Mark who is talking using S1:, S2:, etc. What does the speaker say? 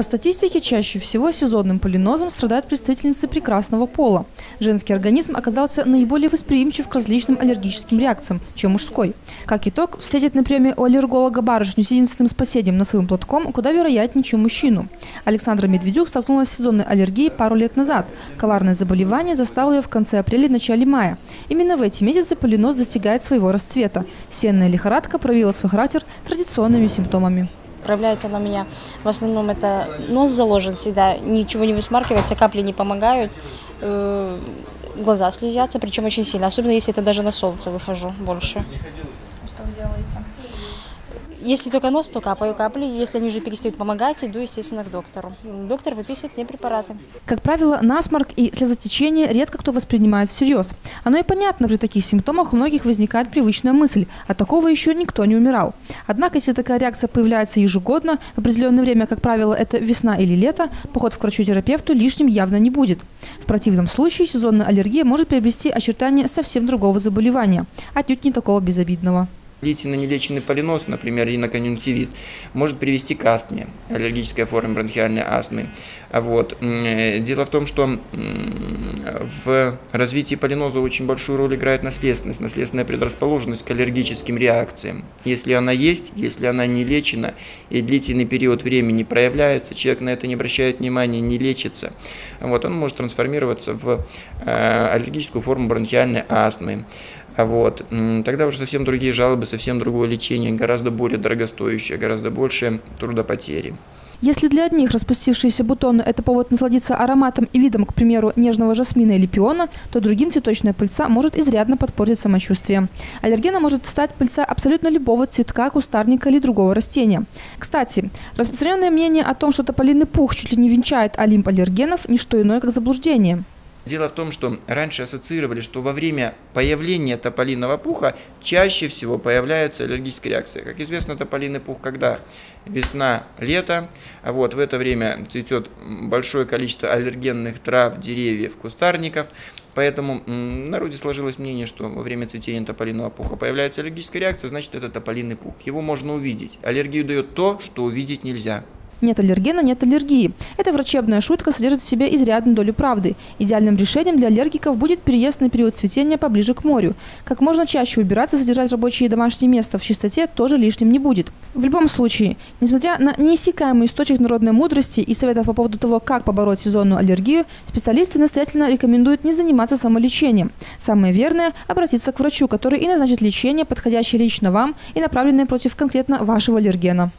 S1: По статистике, чаще всего сезонным полинозом страдают представительницы прекрасного пола. Женский организм оказался наиболее восприимчив к различным аллергическим реакциям, чем мужской. Как итог, встретить на приеме у аллерголога барышню с единственным спасением на своим платком куда вероятнее, чем мужчину. Александра Медведюк столкнулась с сезонной аллергией пару лет назад. Коварное заболевание застало ее в конце апреля и начале мая. Именно в эти месяцы полиноз достигает своего расцвета. Сенная лихорадка проявила свой характер традиционными симптомами.
S2: Проявляется она у меня в основном это нос заложен всегда, ничего не высмаркивается, капли не помогают, э, глаза слезятся, причем очень сильно, особенно если это даже на солнце выхожу больше. Что вы делаете? Если только нос, то капаю капли. Если они уже перестают помогать, иду, естественно, к доктору. Доктор выписывает мне препараты.
S1: Как правило, насморк и слезотечение редко кто воспринимает всерьез. Оно и понятно, при таких симптомах у многих возникает привычная мысль, от такого еще никто не умирал. Однако, если такая реакция появляется ежегодно, в определенное время, как правило, это весна или лето, поход к врачу-терапевту лишним явно не будет. В противном случае сезонная аллергия может приобрести очертания совсем другого заболевания, отнюдь не такого безобидного.
S3: Длительно нелеченный полинос, например, риноконъюнктивит, может привести к астме, аллергической форме бронхиальной астмы. Вот. Э, дело в том, что в развитии полиноза очень большую роль играет наследственность, наследственная предрасположенность к аллергическим реакциям. Если она есть, если она не лечена и длительный период времени проявляется, человек на это не обращает внимания, не лечится, вот, он может трансформироваться в э, аллергическую форму бронхиальной астмы. Вот. Тогда уже совсем другие жалобы, совсем другое лечение, гораздо более дорогостоящее, гораздо больше трудопотери.
S1: Если для одних распустившиеся бутоны – это повод насладиться ароматом и видом, к примеру, нежного жасмина или пиона, то другим цветочная пыльца может изрядно подпортить самочувствие. Аллергеном может стать пыльца абсолютно любого цветка, кустарника или другого растения. Кстати, распространенное мнение о том, что тополиный пух чуть ли не венчает олимп аллергенов – не что иное, как заблуждение.
S3: Дело в том, что раньше ассоциировали, что во время появления тополиного пуха чаще всего появляется аллергическая реакция. Как известно, тополиный пух когда? Весна, лето. Вот, в это время цветет большое количество аллергенных трав, деревьев, кустарников. Поэтому в народе сложилось мнение, что во время цветения тополиного пуха появляется аллергическая реакция, значит это тополиный пух. Его можно увидеть. Аллергию дает то, что увидеть нельзя.
S1: Нет аллергена – нет аллергии. Эта врачебная шутка содержит в себе изрядную долю правды. Идеальным решением для аллергиков будет переезд на период цветения поближе к морю. Как можно чаще убираться, содержать рабочее и домашнее место в чистоте тоже лишним не будет. В любом случае, несмотря на неиссякаемый источник народной мудрости и советов по поводу того, как побороть сезонную аллергию, специалисты настоятельно рекомендуют не заниматься самолечением. Самое верное – обратиться к врачу, который и назначит лечение, подходящее лично вам и направленное против конкретно вашего аллергена.